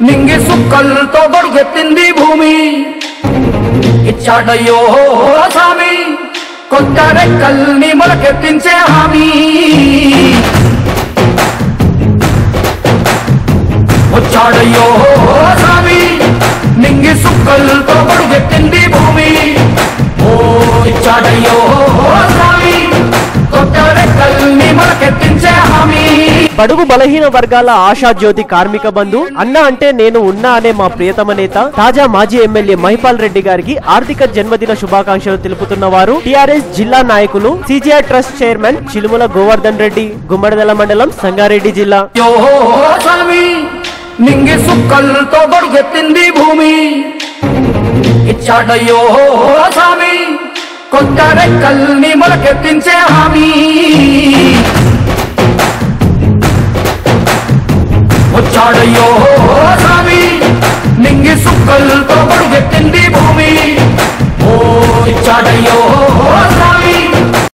निंगे सुकल तो बड़े तिंदी भूमि। इच्छा इच्छाडयो सामी कोतारे कल नी मलके तिंचे हामी। उच्छाडयो सामी निंगे सुकल तो बड़े तिंदी भूमि। ओ, इच्छा इच्छाडयो सामी कोतारे कल नी मलके तिं బడుగు బలహీన వర్గాల ఆశా జ్యోతి కార్మిక బంధు. అన్న అంటే నేను ఉన్నా అనే మా ప్రియతమ నేత తాజా మాజీ ఎమ్మెల్యే మహిపాల్ రెడ్డి గారికి ఆర్థిక జన్మదిన శుభాకాంక్షలు తెలుపుతున్న వారు. టిఆర్ఎస్ జిల్లా నాయకులు CGR trust chairman Chilumula Govardhan Reddy Gummadidala మండలం సంగారెడ్డి జిల్లా. నింగి సుక్కలతో గొడుగెత్తింది భూమి. ఇచ్చాడయ్యో స్వామి కొత్త రెక్కల్ని మొలకెత్తించే హామీ. चाड़ो स्वामी निंगी तो